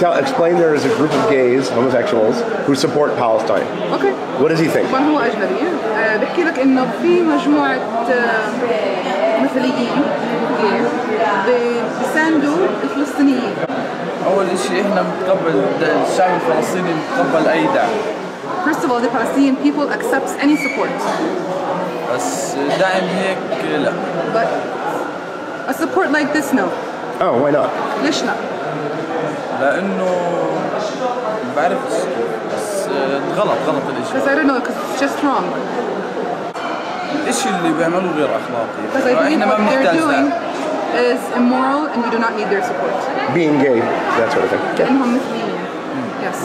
tell explain there is a group of gays, homosexuals, who support Palestine. اوكي What does he think? طبعا هو اجنبي آه، بحكي لك انه في مجموعه آه، مثليين gay ب- بيساندوا الفلسطينيين اول شيء احنا بنتقبل الشعب الفلسطيني بيتقبل اي دعم First of all, the Palestinian people accepts any support, بس دعم هيك لا but a support like this, no. Oh, why not? ليش لا؟ لأنه بعرف بس غلط غلط Because الاشي I don't know, because it's just wrong. الاشي اللي بيعملوه غير Because I اخلاقي believe إحنا ما what they're بنحتاج doing is immoral and we do not need their support. Being gay, that sort of thing. لأنهم مثليين. Yes.